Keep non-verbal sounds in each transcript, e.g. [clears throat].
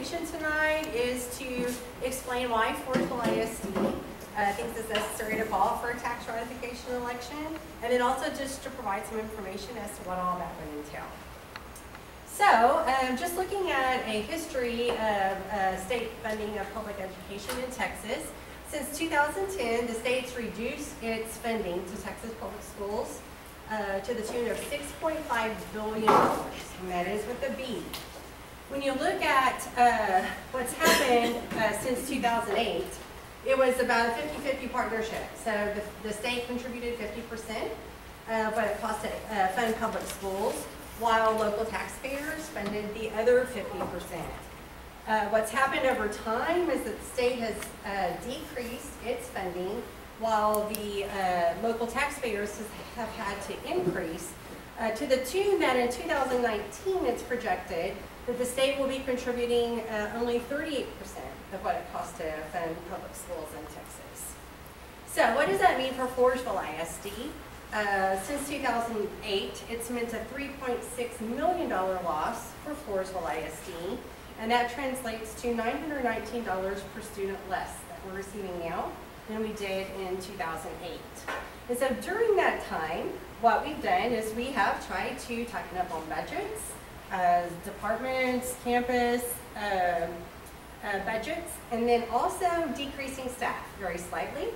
presentation tonight is to explain why Floresville ISD uh, thinks it's necessary to call for a tax ratification election, and then also just to provide some information as to what all that would entail. So, um, just looking at a history of uh, state funding of public education in Texas, since 2010, the state's reduced its funding to Texas public schools uh, to the tune of $6.5 billion, and that is with a B. When you look at uh, what's happened uh, since 2008, it was about a 50-50 partnership. So the, the, state contributed 50% of what it cost to uh, fund public schools, while local taxpayers funded the other 50%. Uh, what's happened over time is that the state has uh, decreased its funding while the uh, local taxpayers have had to increase uh, to the tune that in 2019 it's projected that the state will be contributing uh, only 38% of what it costs to fund public schools in Texas. So what does that mean for Floresville ISD? Uh, since 2008, it's meant a $3.6 million loss for Floresville ISD, and that translates to $919 per student less that we're receiving now than we did in 2008. And so during that time, what we've done is we have tried to tighten up on budgets, uh, departments, campus, um, uh, budgets, and then also decreasing staff very slightly,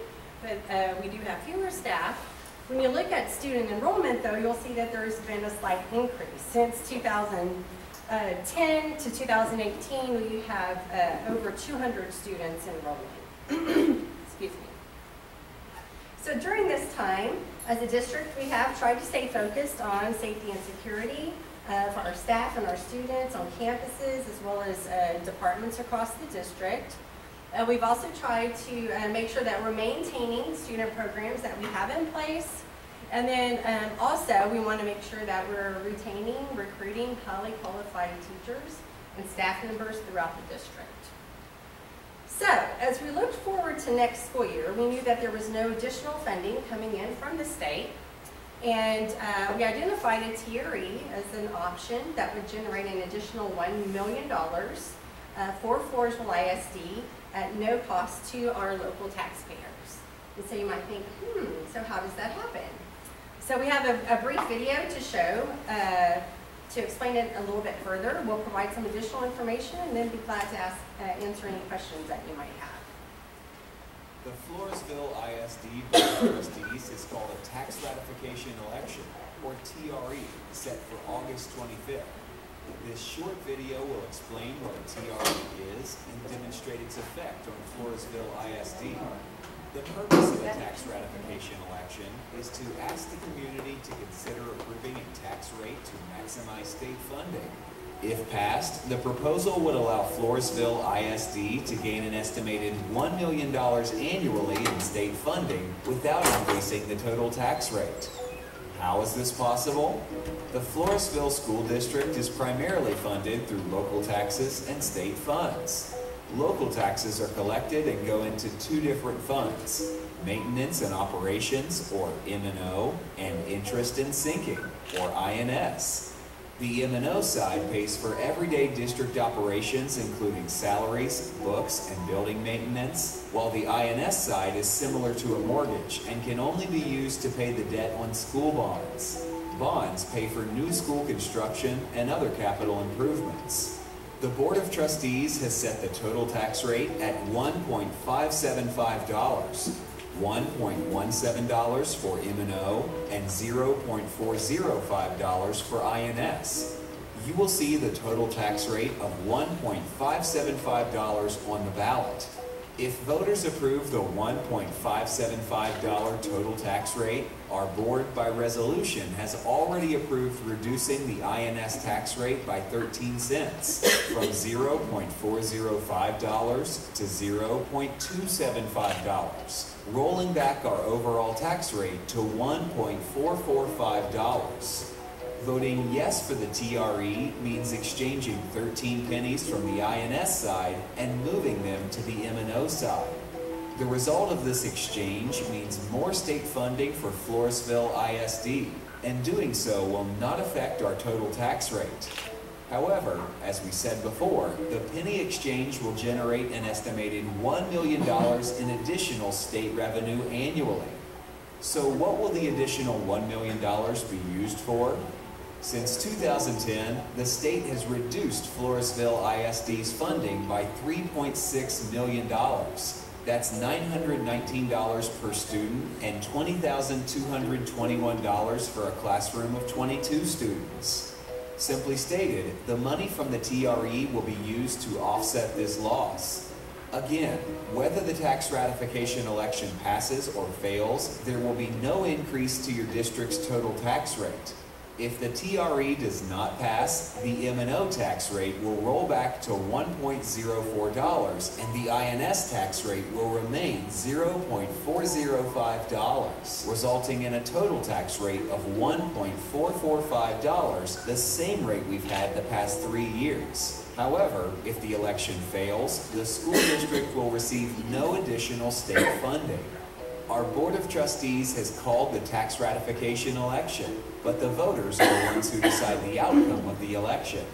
but uh, we do have fewer staff. When you look at student enrollment, though, you'll see that there's been a slight increase. Since 2010 to 2018, we have uh, over 200 students enrolling. [coughs] Excuse me. So during this time, as a district, we have tried to stay focused on safety and security uh, for our staff and our students on campuses as well as uh, departments across the district. Uh, we've also tried to uh, make sure that we're maintaining student programs that we have in place. And then um, also we want to make sure that we're retaining, recruiting highly qualified teachers and staff members throughout the district. So, as we looked forward to next school year, we knew that there was no additional funding coming in from the state. And uh, we identified a TRE as an option that would generate an additional $1 million uh, for Floresville ISD at no cost to our local taxpayers. And so you might think, hmm, so how does that happen? So we have a, a brief video to show, uh, to explain it a little bit further. We'll provide some additional information and then be glad to ask, uh, answer any questions that you might have. The Floresville ISD Trustees is called a Tax Ratification Election, or TRE, set for August 25th. This short video will explain what a TRE is and demonstrate its effect on Floresville ISD. The purpose of a tax ratification election is to ask the community to consider approving a tax rate to maximize state funding if passed, the proposal would allow Floresville ISD to gain an estimated $1 million annually in state funding without increasing the total tax rate. How is this possible? The Floresville School District is primarily funded through local taxes and state funds. Local taxes are collected and go into two different funds, Maintenance and Operations, or M&O, and Interest and Sinking, or INS. The M&O side pays for everyday district operations including salaries, books, and building maintenance, while the INS side is similar to a mortgage and can only be used to pay the debt on school bonds. Bonds pay for new school construction and other capital improvements. The Board of Trustees has set the total tax rate at $1.575 $1.17 for M&O, and $0.405 for INS. You will see the total tax rate of $1.575 on the ballot. If voters approve the $1.575 total tax rate, our board by resolution has already approved reducing the INS tax rate by 13 cents from $0.405 to $0.275 rolling back our overall tax rate to $1.445. Voting yes for the TRE means exchanging 13 pennies from the INS side and moving them to the M&O side. The result of this exchange means more state funding for Floresville ISD, and doing so will not affect our total tax rate. However, as we said before, the penny exchange will generate an estimated $1 million in additional state revenue annually. So what will the additional $1 million be used for? Since 2010, the state has reduced Floresville ISD's funding by $3.6 million. That's $919 per student and $20,221 for a classroom of 22 students. Simply stated, the money from the TRE will be used to offset this loss. Again, whether the tax ratification election passes or fails, there will be no increase to your district's total tax rate. If the TRE does not pass, the M and O tax rate will roll back to $1.04 and the INS tax rate will remain $0.405, resulting in a total tax rate of $1.445, the same rate we've had the past three years. However, if the election fails, the school district will receive no additional state funding. Our Board of Trustees has called the tax ratification election, but the voters are the ones who decide the outcome of the election.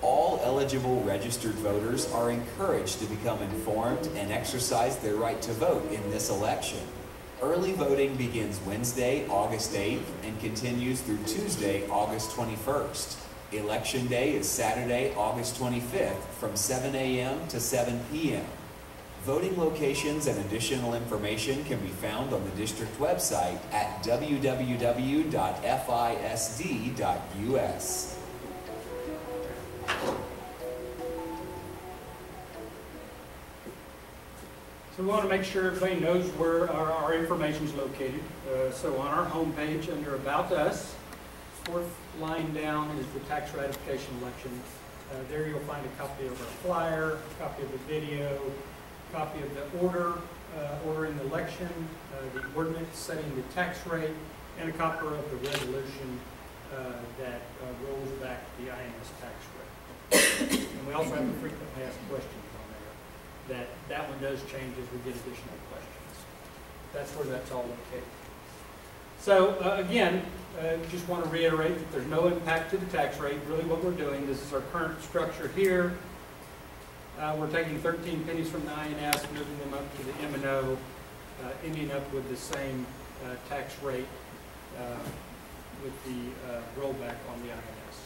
All eligible registered voters are encouraged to become informed and exercise their right to vote in this election. Early voting begins Wednesday, August 8th, and continues through Tuesday, August 21st. Election Day is Saturday, August 25th, from 7 a.m. to 7 p.m. Voting locations and additional information can be found on the district website at www.fisd.us. So we want to make sure everybody knows where our, our information is located. Uh, so on our homepage, under About Us, fourth line down is the tax ratification election. Uh, there you'll find a copy of our flyer, a copy of the video, copy of the order, uh, ordering the election, uh, the ordinance setting the tax rate, and a copy of the resolution uh, that uh, rolls back the INS tax rate. And we also have the frequently asked questions on there that that one does change as we get additional questions. That's where that's all located. So uh, again, uh, just want to reiterate that there's no impact to the tax rate. Really what we're doing, this is our current structure here. Uh, We're taking 13 pennies from the INS, moving them up to the M and O, uh, ending up with the same uh, tax rate uh, with the uh, rollback on the INS.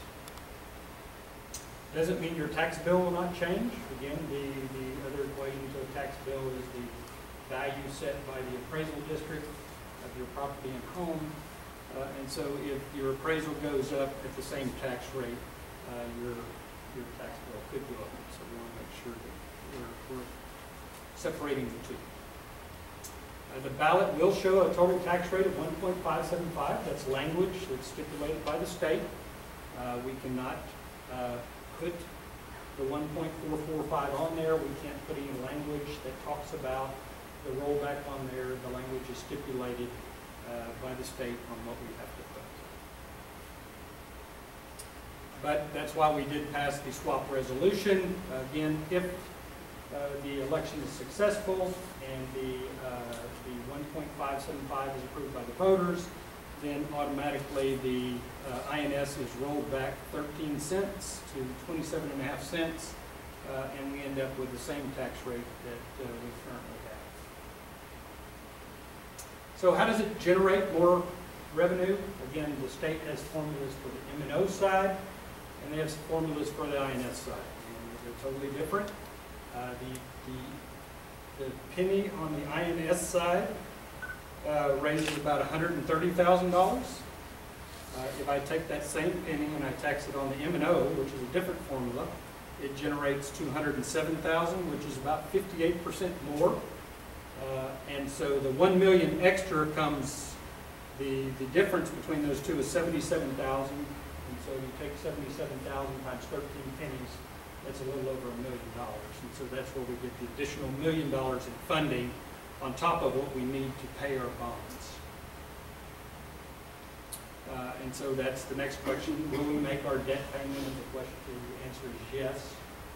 Doesn't mean your tax bill will not change. Again, the, the other equation to a tax bill is the value set by the appraisal district of your property and home. Uh, And so if your appraisal goes up at the same tax rate, your, your tax bill could go up. So sure that we're, we're separating the two. Uh, The ballot will show a total tax rate of 1.575. That's language that's stipulated by the state. Uh, We cannot uh, put the 1.445 on there. We can't put any language that talks about the rollback on there. The language is stipulated uh, by the state on what we have to put. But that's why we did pass the swap resolution. Again, if uh, the election is successful and the, uh, the 1.575 is approved by the voters, then automatically the uh, INS is rolled back 13 cents to 27 and a half cents, uh, and we end up with the same tax rate that uh, we currently have. So how does it generate more revenue? Again, the state has formulas for the M and O side, and they have formulas for the INS side. And They're totally different. Uh, The, the, the penny on the INS side uh, raises about $130,000. Uh, If I take that same penny and I tax it on the M and O, which is a different formula, it generates 207,000, which is about 58% more. Uh, And so the 1 million extra comes, the, the difference between those two is 77,000. So you take 77,000 times 13 pennies, that's a little over a million dollars. And so that's where we get the additional million dollars in funding on top of what we need to pay our bonds. Uh, And so that's the next question, will we make our debt payment? And the question, the answer is yes.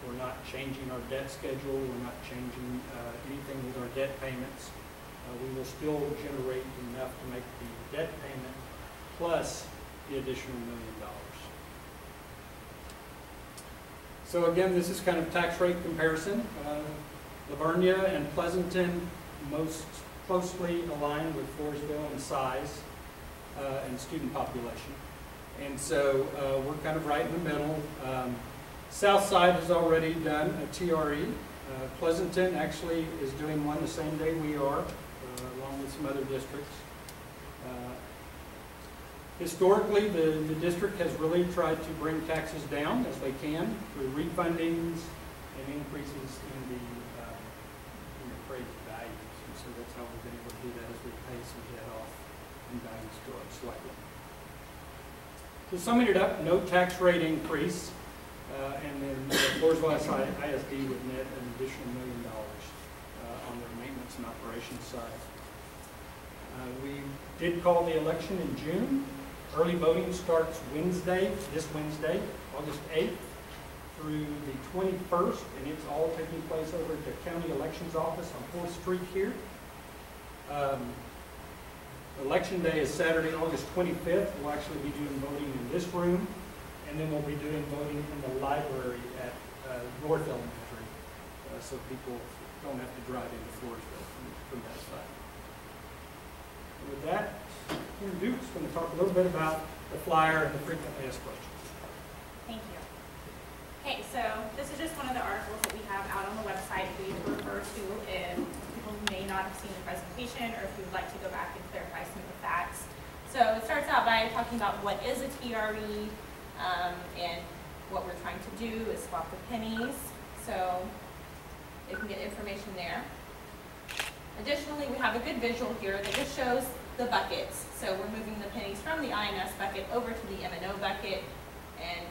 We're not changing our debt schedule, we're not changing uh, anything with our debt payments. Uh, We will still generate enough to make the debt payment plus the additional million dollars. So again, this is kind of tax rate comparison. Uh, La Vernia and Pleasanton most closely aligned with Floresville in size uh, and student population. And so uh, we're kind of right in the middle. Um, South Side has already done a TRE. Uh, Pleasanton actually is doing one the same day we are, uh, along with some other districts. Historically, the, the district has really tried to bring taxes down as they can through refundings and increases in the, uh, in the appraised values. And so that's how we've been able to do that as we pay some debt off and values go up slightly. So summing it up, no tax rate increase, uh, and then Floresville ISD would net an additional million dollars uh, on their maintenance and operations side. Uh, We did call the election in June. Early voting starts Wednesday, this Wednesday, August 8th, through the 21st, and it's all taking place over at the county elections office on 4th Street here. Um, Election day is Saturday, August 25th. We'll actually be doing voting in this room, and then we'll be doing voting in the library at uh, North Elementary, uh, so people don't have to drive into Floresville from, from that side. And With that, Going to talk a little bit about the flyer and the frequently asked questions. Thank you. Okay, so this is just one of the articles that we have out on the website to refer to if people may not have seen the presentation or if you'd like to go back and clarify some of the facts. So it starts out by talking about what is a TRE, um, and what we're trying to do is swap the pennies. So they can get information there. Additionally, we have a good visual here that just shows the buckets. So we're moving the pennies from the INS bucket over to the M and O bucket. And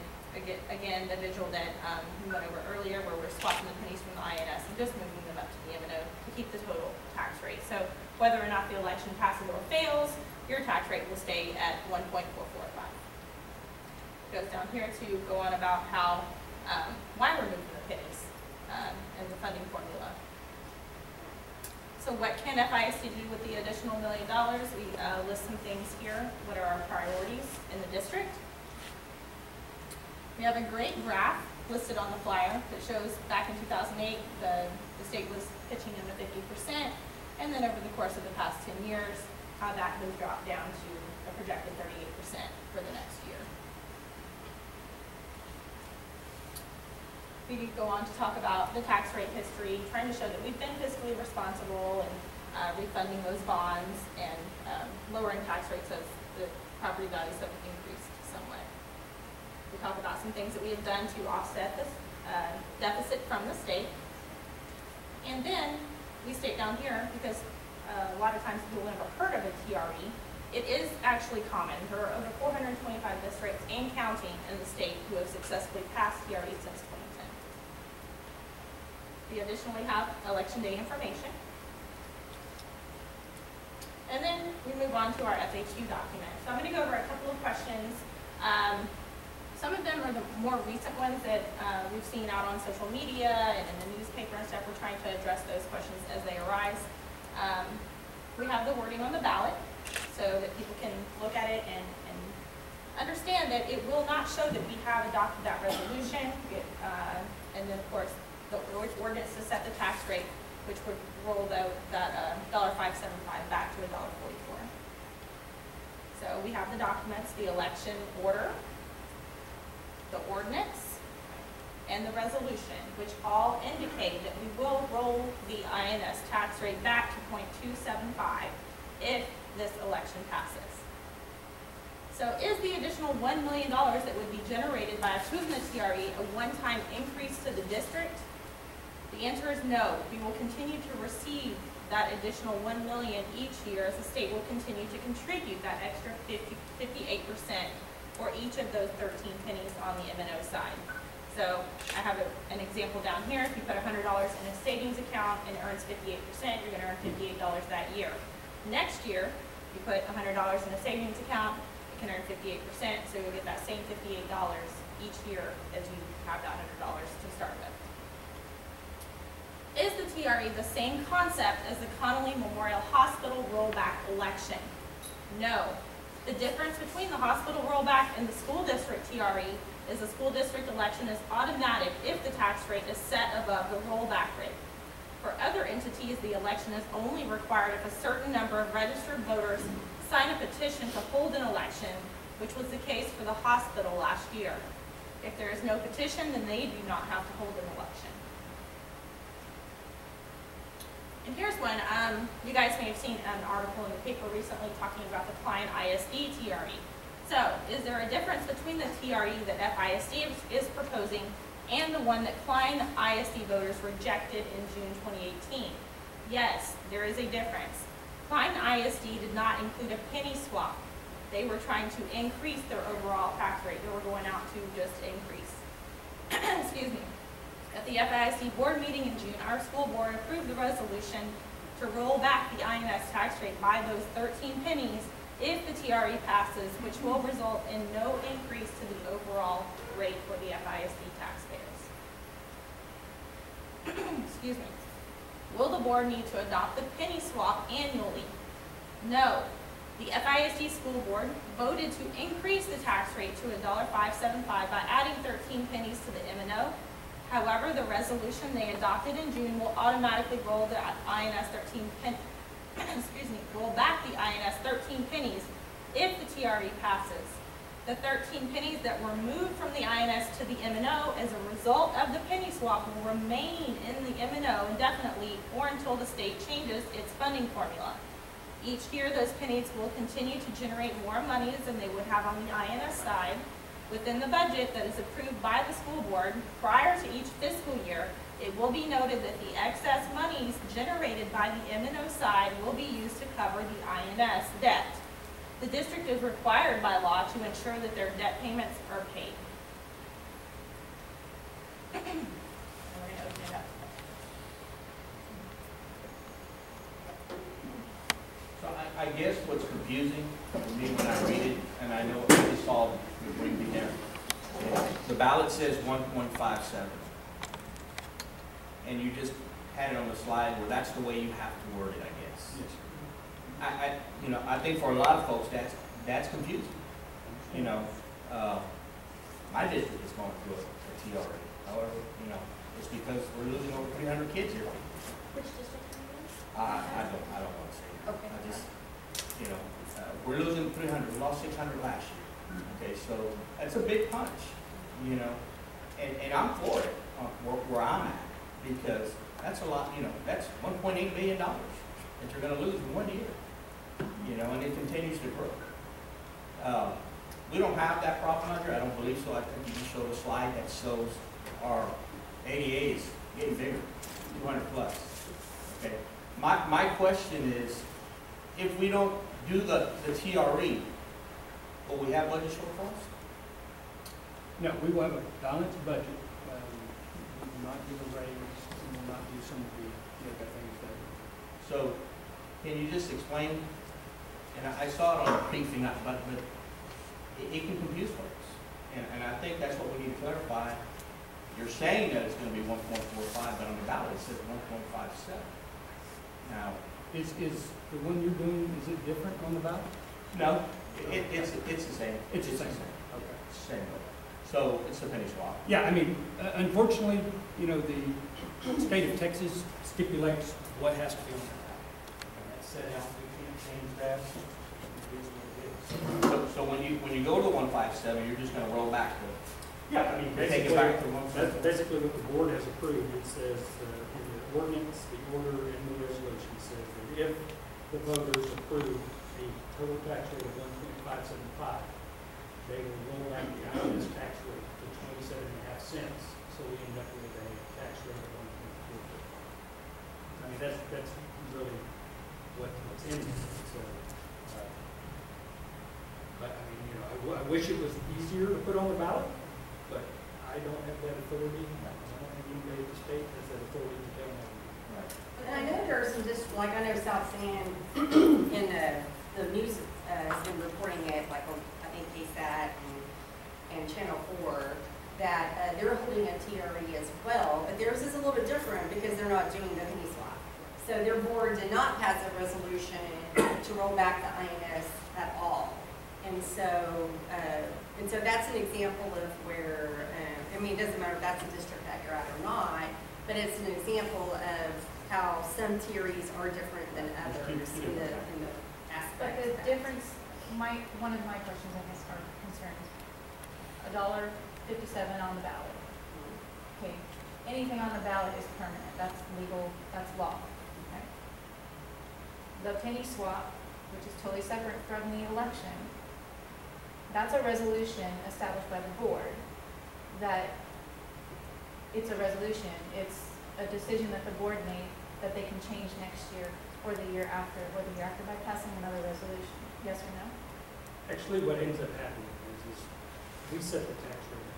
again, the visual that um, we went over earlier where we're swapping the pennies from the INS and just moving them up to the M and O to keep the total tax rate. So whether or not the election passes or fails, your tax rate will stay at 1.445. Goes down here to go on about how, um, why we're moving the pennies um, and the funding formula. So what can FISD do with the additional million dollars? We uh, list some things here. What are our priorities in the district? We have a great graph listed on the flyer that shows back in 2008, the, the state was pitching in the 50%, and then over the course of the past 10 years, how that has dropped down to a projected 38% for the next year. We go on to talk about the tax rate history, trying to show that we've been fiscally responsible and uh, refunding those bonds and um, lowering tax rates as the property values have increased somewhat. We talk about some things that we have done to offset this uh, deficit from the state. And then we state down here, because uh, a lot of times people never heard of a TRE, it is actually common. There are over 425 districts and counting in the state who have successfully passed TRE since 2010. We additionally have election day information. And then we move on to our FAQ document. So I'm going to go over a couple of questions. Um, some of them are the more recent ones that uh, we've seen out on social media and in the newspaper and stuff. We're trying to address those questions as they arise. Um, we have the wording on the ballot so that people can look at it and, and understand that it will not show that we have adopted that resolution. It, uh, and then, of course, the or- ordinance to set the tax rate, which would roll that uh, dollar five seven five back to a dollar forty-four. So we have the documents, the election order, the ordinance, and the resolution, which all indicate that we will roll the INS tax rate back to 0.275 if this election passes. So is the additional $1 million that would be generated by approving the TRE a one-time increase to the district? The answer is no. We will continue to receive that additional 1 million each year as the state will continue to contribute that extra 50, 58% for each of those 13 pennies on the M and O side. So I have a, an example down here. If you put $100 in a savings account and it earns 58%, you're going to earn $58 that year. Next year, you put $100 in a savings account, it can earn 58%, so you'll get that same $58 each year as you have that $100 to start with. Is the TRE the same concept as the Connally Memorial Hospital rollback election? No. The difference between the hospital rollback and the school district TRE is the school district election is automatic if the tax rate is set above the rollback rate. For other entities, the election is only required if a certain number of registered voters sign a petition to hold an election, which was the case for the hospital last year. If there is no petition, then they do not have to hold an election. And here's one, um, you guys may have seen an article in the paper recently talking about the Klein ISD TRE. So, is there a difference between the TRE that FISD is- is proposing and the one that Klein ISD voters rejected in June 2018? Yes, there is a difference. Klein ISD did not include a penny swap. They were trying to increase their overall tax rate. They were going out to just increase. [clears throat] Excuse me. At the FISD board meeting in June, our school board approved the resolution to roll back the INS tax rate by those 13 pennies if the TRE passes, which will result in no increase to the overall rate for the FISD taxpayers. [clears throat] Excuse me. Will the board need to adopt the penny swap annually? No. The FISD school board voted to increase the tax rate to $1.575 by adding 13 pennies to the M and O. However, the resolution they adopted in June will automatically roll the INS 13 pen, [clears throat] excuse me, roll back the INS 13 pennies if the TRE passes. The 13 pennies that were moved from the INS to the M and O as a result of the penny swap will remain in the M and O indefinitely or until the state changes its funding formula. Each year, those pennies will continue to generate more monies than they would have on the INS side. Within the budget that is approved by the school board prior to each fiscal year, it will be noted that the excess monies generated by the M and O side will be used to cover the INS debt. The district is required by law to ensure that their debt payments are paid. And we're gonna open it up. So I, I guess what's confusing for me when I read it, and I know I just saw the bring me there. The ballot says one point five seven. And you just had it on the slide, well, that's the way you have to word it, I guess. I, I, you know, I think for a lot of folks, that's, that's confusing. You know, uh, my district is going through a a TRA. However, you know, it's because we're losing over three hundred kids here. Which district are you I, I don't, I don't want to say that. Okay. I just, you know, uh, we're losing three hundred, we lost six hundred last year. Okay, so that's a big punch, you know, and, and I'm for it, uh, where, where I'm at, because that's a lot, you know, that's 1.8 million dollars that you're gonna lose in one year, you know, and it continues to grow. Uh, we don't have that problem out here, I don't believe so, I think you showed a slide that shows our ADA is getting bigger, two hundred plus. Okay, my, my question is, if we don't do the, the TRE, will we have budget shortfalls? No, we will have a balanced budget. Um, We will not give a raise, we will not do some of the, the other things that, So, can you just explain, and I, I saw it on the briefing, but, but it, it can confuse folks. And, and I think that's what we need to clarify. You're saying that it's be one point four five, but on the ballot it says one point five seven. Now, is, is the one you're doing, is it different on the ballot? no, it, it's, it's the same. It's the same. Okay. It's the same. So, it's a penny swap. Yeah, I mean, uh, unfortunately, you know, the state of Texas stipulates what has to be on the ballot. And that's set out, we can't change that. It is what it is. So, so when you, when you go to the one five seven, you're just gonna roll back the Yeah, I mean, it basically, back to one that's basically what the board has approved. It says, uh, in the ordinance, the order, and the resolution says that if the voters approve a total tax rate of one point five seven five, they will roll back the INS tax rate to twenty-seven and a half cents, so we end up with a tax rate of one point four four. I mean, that's, that's really what, what's in there, so, uh, but, I mean, you know, I, w- I wish it was easier to put on the ballot, but I don't have that authority, I don't think anybody at the state has that authority to tell me. Right. And I know there are some just, like, I know South San [clears throat] in the, the news, uh, has been reporting it, like, on, I think KSAT and, and Channel Four, that, uh, they're holding a TRE as well, but theirs is a little bit different because they're not doing the penny swap. So their board did not pass a resolution to roll back the INS at all. And so, uh, and so that's an example of where, uh, I mean, it doesn't matter if that's a district that you're at or not, but it's an example of how some theories are different than others in the, in the aspect. But the difference, my, one of my questions, I guess, are concerns. A dollar fifty-seven on the ballot. Okay, anything on the ballot is permanent, that's legal, that's law, okay? The penny swap, which is totally separate from the election, that's a resolution established by the board, that it's a resolution, it's a decision that the board made that they can change next year or the year after, or the year after by passing another resolution, yes or no? Actually, what ends up happening is, is we set the tax rate,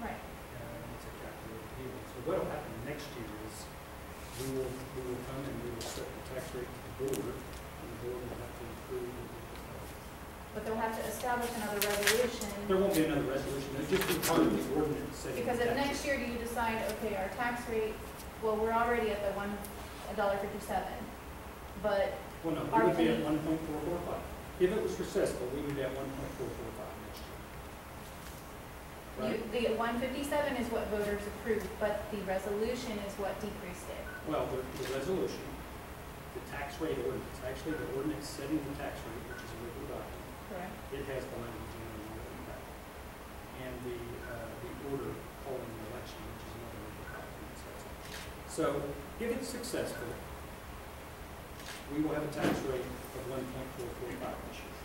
Right. uh, it's a calculated. So what'll happen next year is, we will, we will come and we will set the tax rate to the board, and the board will have to approve. it. But they'll have to establish another resolution, There won't be another resolution, it'll just be part of the ordinance because if next year do you decide, okay, our tax rate, well, we're already at the one, a dollar fifty-seven, but, Well, no, we would be at one point four four five. If it was successful, we would be at one point four four five next year. you, Right? the one fifty-seven is what voters approved, but the resolution is what decreased it. Well, the, the resolution, the tax rate ordinance, actually the ordinance setting the tax rate, which is a legal document, Correct. it has the language in and all that. And the, uh, the order calling the election, which is another sets it. So if it's successful, we will have a tax rate of one point four four five this year.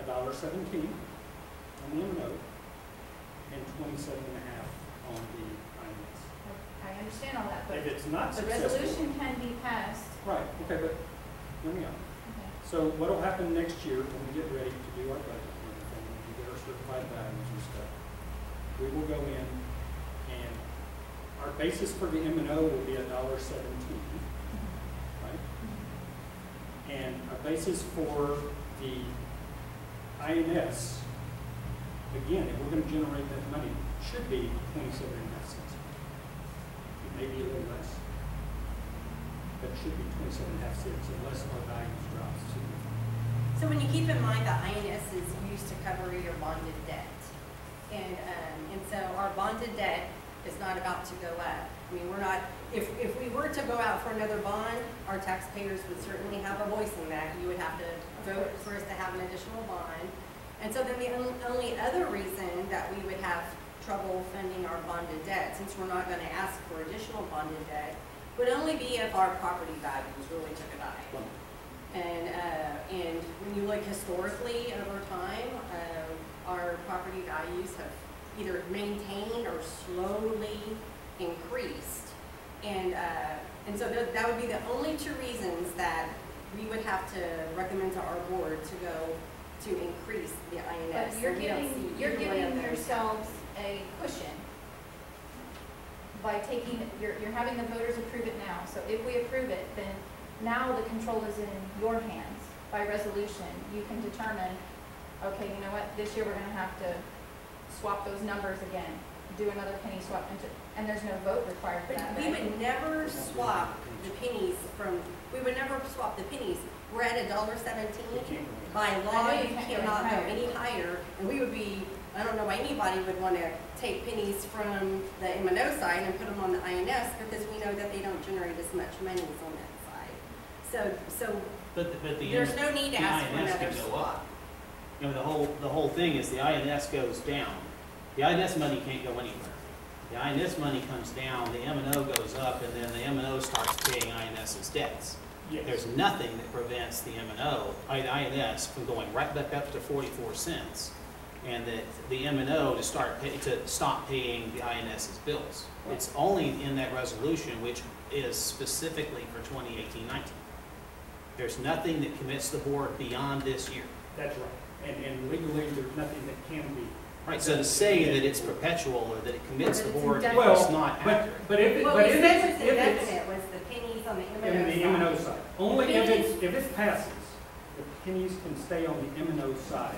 A dollar seventeen on the M and O and twenty-seven and a half on the INS. I understand all that, but If it's not the successful. resolution can be passed, Right, okay, but, let me on. So what'll happen next year when we get ready to do our budget and everything, we get our certified values and stuff, we will go in and our basis for the M and O will be a dollar seventeen, right? And our basis for the INS, again, if we're gonna generate that money, should be twenty-seven and a half cents. It may be a little less. But it should be twenty-seven and a half cents unless our values drop significantly. So when you keep in mind that INS is used to cover your bonded debt. And, um, and so our bonded debt is not about to go up. I mean, we're not, if, if we were to go out for another bond, our taxpayers would certainly have a voice in that. You would have to vote for us to have an additional bond. And so then the only other reason that we would have trouble funding our bonded debt, since we're not gonna ask for additional bonded debt, would only be if our property values really took a dive. And, uh, and when you look historically over time, uh, our property values have either maintained or slowly increased. And, uh, and so that, that would be the only two reasons that we would have to recommend to our board to go to increase the INS. but you're And we don't giving, you're either one of giving yourselves a cushion by taking, you're, you're having the voters approve it now, so if we approve it, then now the control is in your hands. By resolution, you can determine, okay, you know what, this year we're gonna have to swap those numbers again, do another penny swap, into and there's no vote required for But that, we right? would never swap the pennies from, we would never swap the pennies. We're at a dollar seventeen. By law, you you can't go cannot go any higher, and we would be, I don't know why anybody would want to take pennies from the M and O side and put them on the INS, because we know that they don't generate as much money as on that side. So, so But, the- but the, there's no need the to ask for INS another can go swap. up. You know, the whole, the whole thing is the INS goes down. The INS money can't go anywhere. The INS money comes down, the M and O goes up, and then the M and O starts paying INS's debts. Yes. There's nothing that prevents the M and O, I- the INS, from going right back up to forty-four cents. And that the M and O to start, pay- to stop paying the INS's bills. It's only in that resolution, which is specifically for 2018-19. There's nothing that commits the board beyond this year. That's right. And, and legally, there's nothing that can be. Right, so to say that it's perpetual or that it commits the But it's board indefinite. is not But, accurate. but if, it- What but we if said it's, was if it's, indefinite was the pennies on the M in the M and and O O side. side, only if it's, if it passes, the pennies can stay on the M and O side.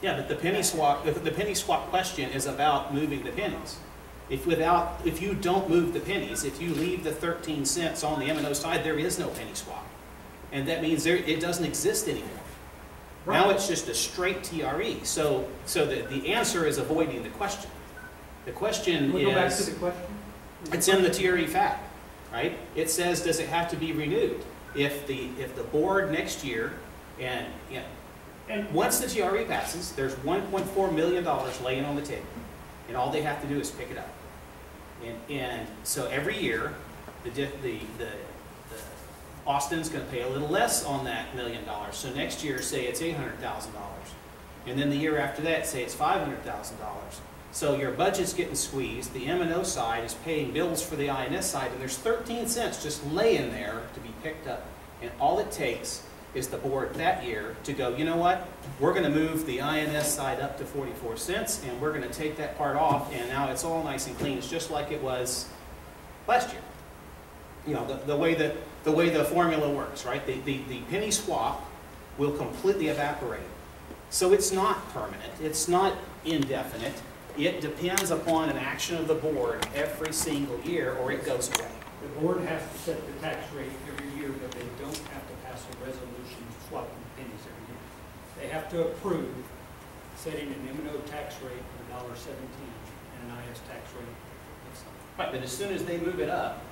Yeah, but the penny swap, the, the penny swap question is about moving the pennies. If without, if you don't move the pennies, if you leave the thirteen cents on the M and O side, there is no penny swap. And that means there, it doesn't exist anymore. Right. Now it's just a straight TRE. So, so the, the answer is avoiding the question. The question We'll go back to the question. it's in the TRE fact, right? It says, does it have to be renewed? If the, if the board next year, and, you know, and once the TRE passes, there's one point four million dollars laying on the table. And all they have to do is pick it up. And, and so every year, the, the, the Austin's gonna pay a little less on that million dollars. So next year, say it's eight hundred thousand dollars. And then the year after that, say it's five hundred thousand dollars. So your budget's getting squeezed, the M and O side is paying bills for the INS side, and there's thirteen cents just laying there to be picked up. And all it takes is the board that year to go, you know what? We're gonna move the INS side up to forty-four cents, and we're gonna take that part off, and now it's all nice and clean. It's just like it was last year. You know, the, the way that, the way the formula works, right? The, the, the penny swap will completely evaporate. So it's not permanent, it's not indefinite. It depends upon an action of the board every single year, or it goes away. The board has to set the tax rate every year, but they don't have to pass a resolution swapping pennies every year. They have to approve setting an M and O tax rate of $1.17 and an IS tax rate of something. Right, but as soon as they move it up,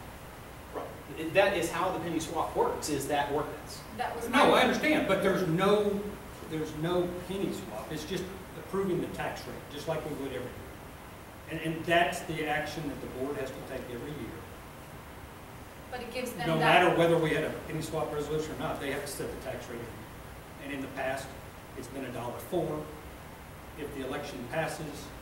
that is how the penny swap works, is that ordinance. That was. No, I understand, but there's no, there's no penny swap, it's just approving the tax rate, just like we would every year. And, and that's the action that the board has to take every year. But it gives them No that. matter whether we had a penny swap resolution or not, they have to set the tax rate. And in the past, it's been a dollar four. If the election passes,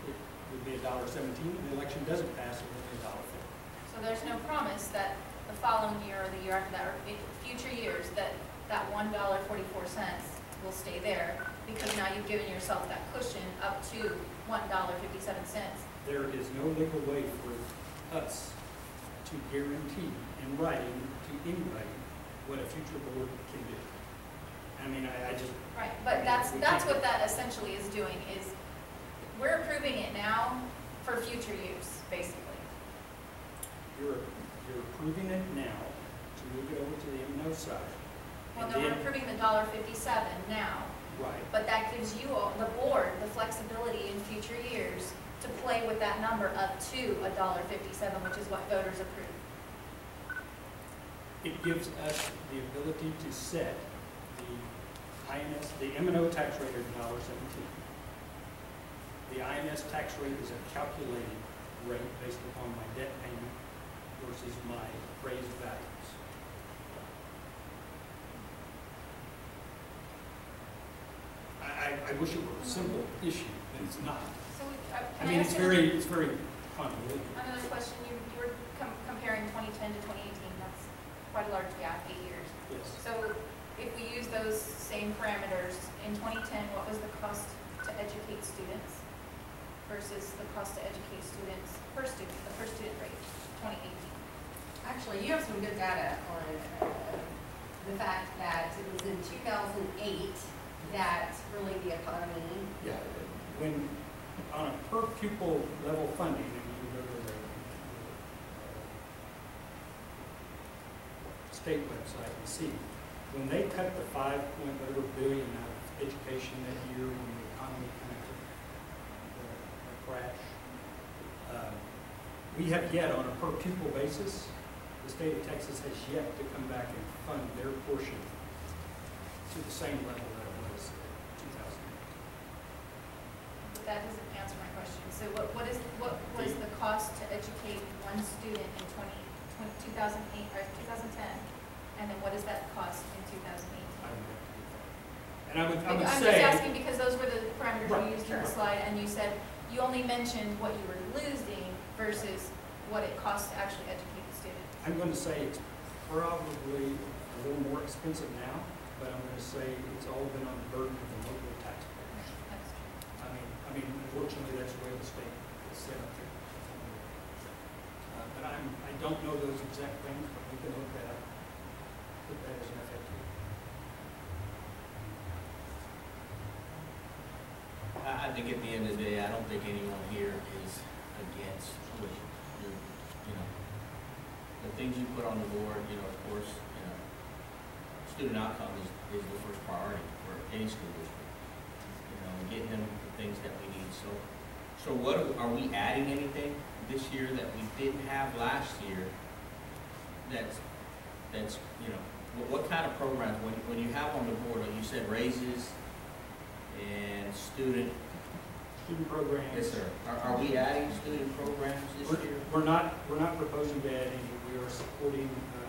it would be a dollar seventeen. If the election doesn't pass, it would be a dollar four. So there's no promise that the following year or the year after that, or future years, that that one dollar forty-four cents will stay there, because now you've given yourself that cushion up to one dollar fifty-seven cents. There is no legal way for us to guarantee in writing to anybody what a future board can do. I mean, I, I just, Right, but that's, that's what that essentially is doing, is we're approving it now for future use, basically. you're, you're approving it now to move it over to the M and O side. Well, no, we're then- approving the dollar fifty-seven now, Right. but that gives you, all the board, the flexibility in future years to play with that number up to a dollar fifty-seven, which is what voters approved. It gives us the ability to set the INS, the M and O tax rate at dollar seventeen. The INS tax rate is a calculated rate based upon my debt payment versus my appraised values. I, I, I wish it were a simple issue, but it's not. So, we- uh, I can I mean, it's very, it's very convoluted. another question? You, you were com- comparing twenty-ten to twenty-eighteen, that's quite a large gap, eight years. Yes. So if we use those same parameters, in 2010, what was the cost to educate students versus the cost to educate students per student, the per student rate, 2018? Actually, you have some good data on uh, the fact that it was in 2008 that really the economy, Yeah, when, on a per pupil level funding, and you go to the uh, state website and see, when they cut the five point oh billion out of education that year when the economy kind of took the crash, uh, we have yet, on a per pupil basis, the state of Texas has yet to come back and fund their portion to the same level that it was in 2008. But that doesn't answer my question. So what, what is, what was the cost to educate one student in 20, 20 2008, or 2010? And then what is that cost in 2018? I would have to do that. And I would, I I'm would just asking because those were the parameters Right, you used in the slide, and you said, you only mentioned what you were losing versus what it costs to actually educate. I'm going to say it's probably a little more expensive now, but I'm going to say it's all been on the burden of the local taxpayers. I mean, I mean, unfortunately, that's the way the state is set up here. Uh, But I'm, I don't know those exact things, but we can look that up. Put that as an FAQ. I, I think at the end of the day, I don't think anyone here is against what you, you- you know, the things you put on the board, you know, of course, you know, student outcome is, is the first priority for any school district. and getting them the things that we need, so. So what, are- are we adding anything this year that we didn't have last year? That's, that's, you know, what, what kind of programs, when, when you have on the board, like you said raises and student, Student programs. yes, sir. Are, are we adding student programs this We're- year? We're not, we're not proposing to add any, we are supporting uh,